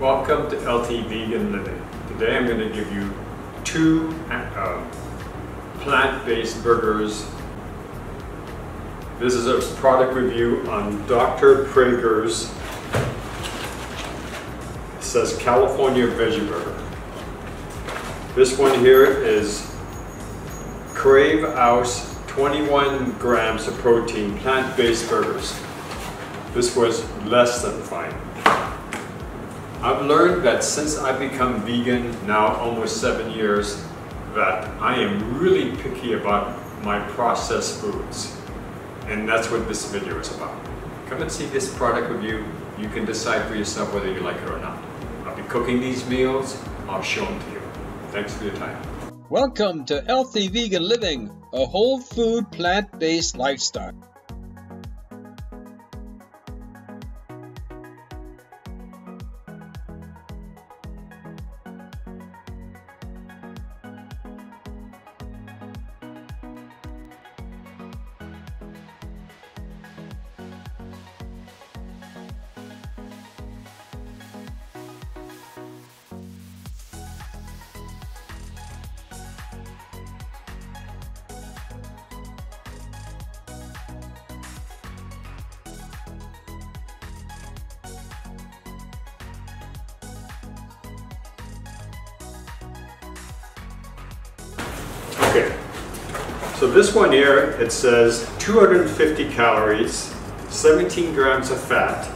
Welcome to Healthy Vegan Living. Today I'm going to give you two uh, plant-based burgers. This is a product review on Dr. Praeger's. It says California Veggie Burger. This one here is Crave House 21 grams of protein plant-based burgers. This was less than fine. I've learned that since I've become vegan now almost seven years, that I am really picky about my processed foods. And that's what this video is about. Come and see this product review. You can decide for yourself whether you like it or not. I'll be cooking these meals. I'll show them to you. Thanks for your time. Welcome to Healthy Vegan Living, a whole food plant-based lifestyle. Okay, so this one here, it says 250 calories, 17 grams of fat,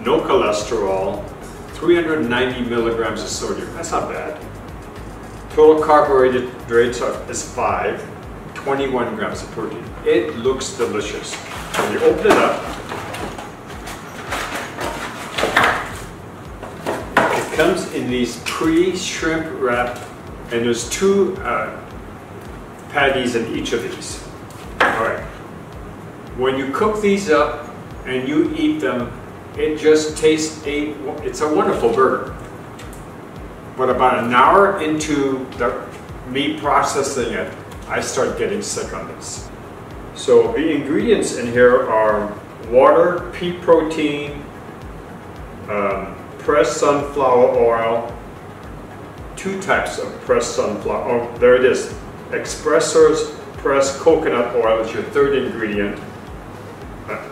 no cholesterol, 390 milligrams of sodium. That's not bad. Total carbohydrates is 5, 21 grams of protein. It looks delicious. When you open it up, it comes in these pre-shrimp wrapped and there's two uh, patties in each of these. All right. When you cook these up and you eat them, it just tastes a, it's a wonderful burger. But about an hour into the me processing it, I start getting sick on this. So the ingredients in here are water, pea protein, um, pressed sunflower oil, two types of pressed sunflower, oh, there it is. expressors pressed coconut oil is your third ingredient. Uh,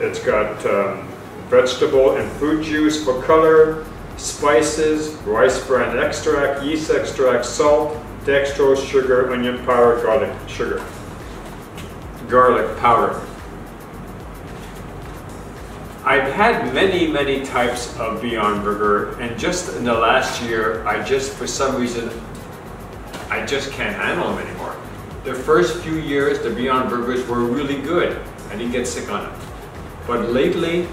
it's got um, vegetable and fruit juice for color, spices, rice bran extract, yeast extract, salt, dextrose, sugar, onion powder, garlic sugar. Garlic powder. I've had many, many types of Beyond Burger, and just in the last year, I just, for some reason, I just can't handle them anymore. The first few years, the Beyond Burgers were really good. I didn't get sick on them. But lately,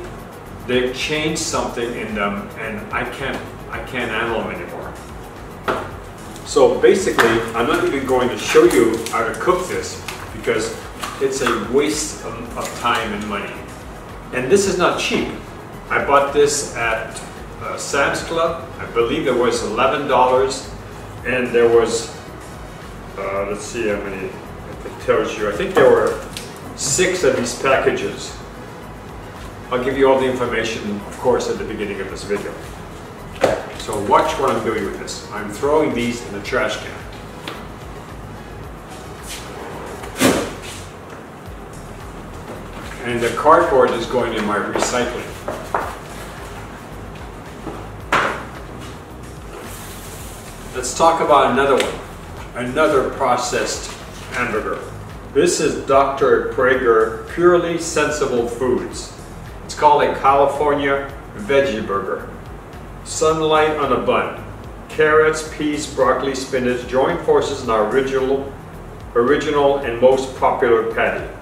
they've changed something in them, and I can't, I can't handle them anymore. So basically, I'm not even going to show you how to cook this, because it's a waste of, of time and money. And this is not cheap. I bought this at uh, Sam's Club. I believe it was $11. And there was, uh, let's see how many, it tells you. I think there were six of these packages. I'll give you all the information, of course, at the beginning of this video. So watch what I'm doing with this. I'm throwing these in the trash can. And the cardboard is going in my recycling. Let's talk about another one, another processed hamburger. This is Dr. Praeger Purely Sensible Foods. It's called a California Veggie Burger. Sunlight on a bun. Carrots, peas, broccoli, spinach, join forces in our original, original and most popular patty.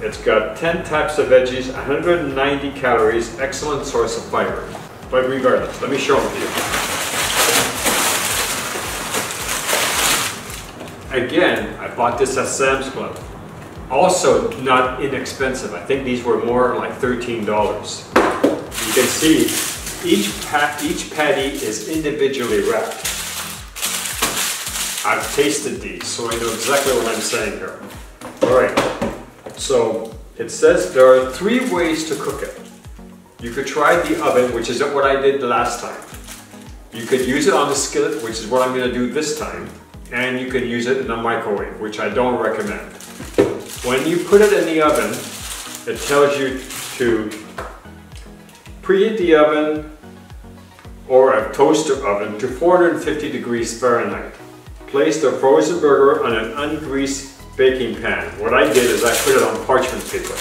It's got 10 types of veggies, 190 calories, excellent source of fiber. But regardless, let me show them to you. Again, I bought this at Sam's Club. Also not inexpensive. I think these were more like $13. You can see each, pa each patty is individually wrapped. I've tasted these, so I know exactly what I'm saying here. All right. So it says there are three ways to cook it. You could try the oven, which is what I did the last time. You could use it on the skillet, which is what I'm gonna do this time. And you can use it in a microwave, which I don't recommend. When you put it in the oven, it tells you to preheat the oven or a toaster oven to 450 degrees Fahrenheit. Place the frozen burger on an ungreased baking pan. What I did is I put it on parchment paper.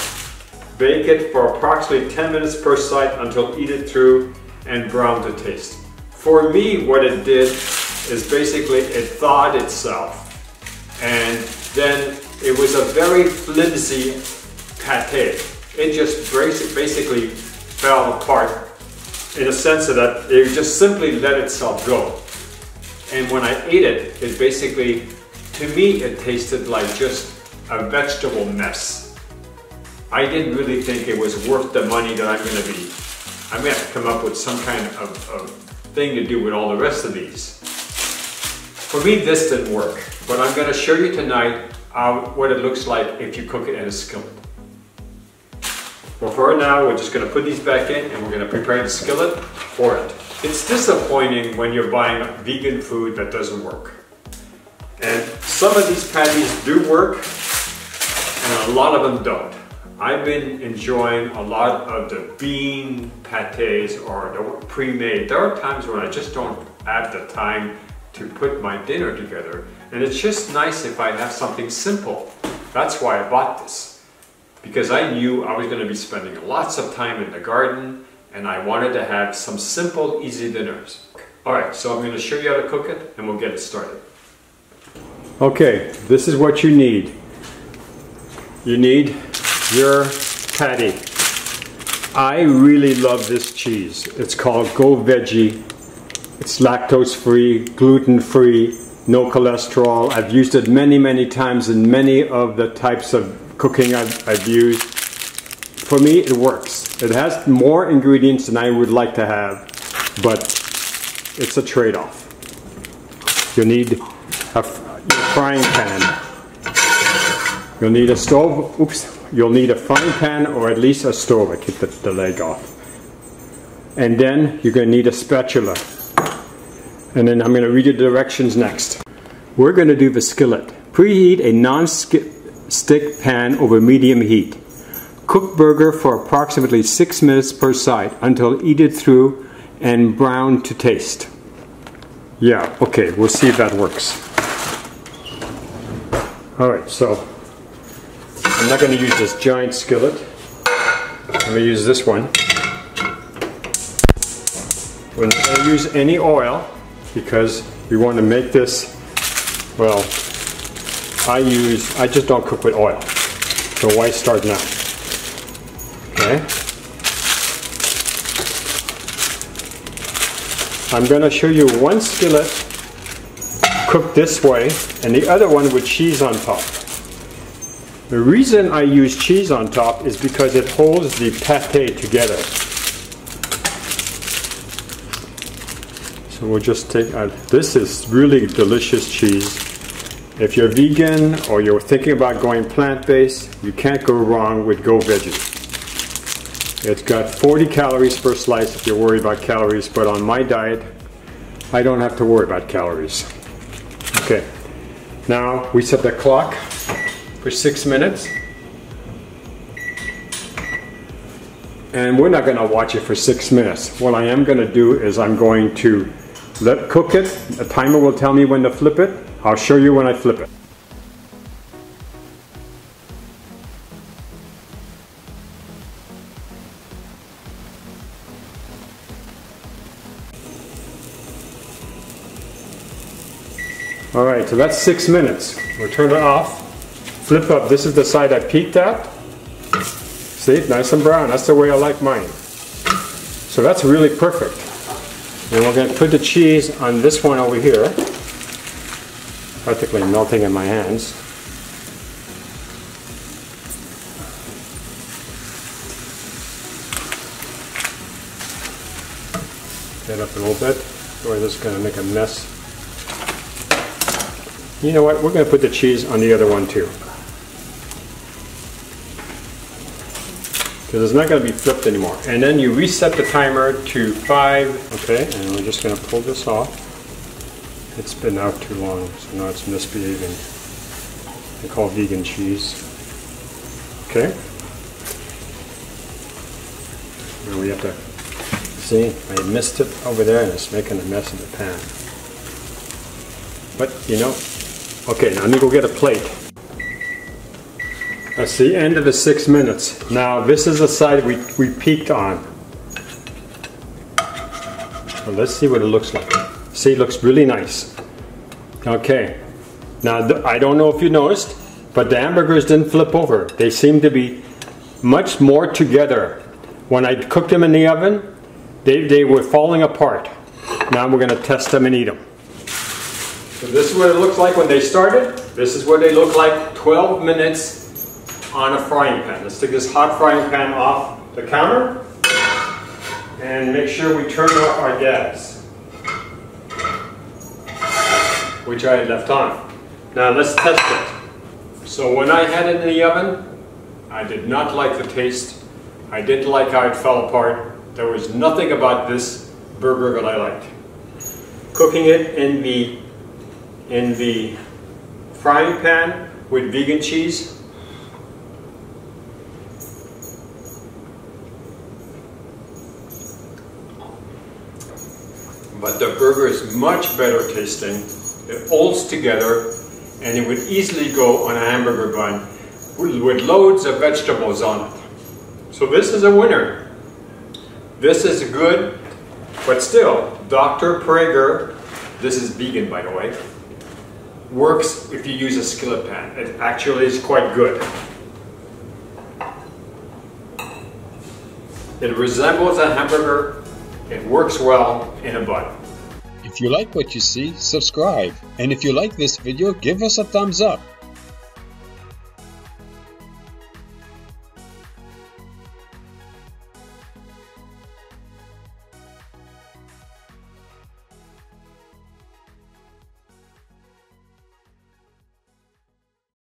Bake it for approximately 10 minutes per side until eaten through and brown to taste. For me, what it did is basically it thawed itself. And then it was a very flimsy pate. It just basically fell apart in a sense that it just simply let itself go. And when I ate it, it basically, to me, it tasted like just a vegetable mess. I didn't really think it was worth the money that I'm gonna be. I'm gonna have to come up with some kind of, of thing to do with all the rest of these. For me, this didn't work, but I'm gonna show you tonight uh, what it looks like if you cook it in a skillet. Well, for now, we're just gonna put these back in and we're gonna prepare the skillet for it. It's disappointing when you're buying vegan food that doesn't work. And some of these patties do work and a lot of them don't. I've been enjoying a lot of the bean pates or the pre-made. There are times when I just don't have the time to put my dinner together. And it's just nice if I have something simple. That's why I bought this because I knew I was going to be spending lots of time in the garden and I wanted to have some simple, easy dinners. Alright, so I'm going to show you how to cook it and we'll get it started. Okay, this is what you need. You need your patty. I really love this cheese. It's called Go Veggie. It's lactose free, gluten free, no cholesterol. I've used it many, many times in many of the types of cooking I've, I've used. For me, it works. It has more ingredients than I would like to have, but it's a trade-off. You need a frying pan. You'll need a stove. Oops. You'll need a frying pan or at least a stove. I kicked the, the leg off. And then you're going to need a spatula. And then I'm going to read you the directions next. We're going to do the skillet. Preheat a non-skip stick pan over medium heat. Cook burger for approximately 6 minutes per side until heated through and brown to taste. Yeah, okay, we'll see if that works. Alright, so I'm not going to use this giant skillet. I'm going to use this one. We're not going to use any oil because we want to make this, well, I use, I just don't cook with oil. So why start now? Okay. I'm going to show you one skillet cooked this way and the other one with cheese on top. The reason I use cheese on top is because it holds the pate together. So we'll just take, uh, this is really delicious cheese. If you're vegan or you're thinking about going plant-based, you can't go wrong with Go Veggie. It's got 40 calories per slice if you're worried about calories, but on my diet, I don't have to worry about calories. Okay, now we set the clock for six minutes. And we're not gonna watch it for six minutes. What I am gonna do is I'm going to let cook it. The timer will tell me when to flip it. I'll show you when I flip it. All right, so that's six minutes. We'll turn it off. Flip up, this is the side I peeked at. See, nice and brown, that's the way I like mine. So that's really perfect. And we're gonna put the cheese on this one over here practically melting in my hands. Get up a little bit, or this is going to make a mess. You know what, we're going to put the cheese on the other one too. because it's not going to be flipped anymore. And then you reset the timer to five. Okay, and we're just going to pull this off. It's been out too long, so now it's misbehaving. They call vegan cheese. Okay. Now we have to see. I missed it over there, and it's making a mess in the pan. But you know, okay. Now let me go get a plate. That's the end of the six minutes. Now this is the side we, we peaked on. So let's see what it looks like. See, it looks really nice. Okay. Now I don't know if you noticed, but the hamburgers didn't flip over. They seem to be much more together. When I cooked them in the oven, they, they were falling apart. Now we're going to test them and eat them. So this is what it looks like when they started. This is what they look like 12 minutes on a frying pan. Let's take this hot frying pan off the counter and make sure we turn off our gas, which I had left on. Now let's test it. So when I had it in the oven, I did not like the taste. I didn't like how it fell apart. There was nothing about this burger that I liked. Cooking it in the in the frying pan with vegan cheese but the burger is much better tasting. It holds together and it would easily go on a hamburger bun with loads of vegetables on it. So this is a winner. This is good, but still, Dr. Praeger, this is vegan by the way, works if you use a skillet pan. It actually is quite good. It resembles a hamburger it works well in a bun. If you like what you see, subscribe. And if you like this video, give us a thumbs up.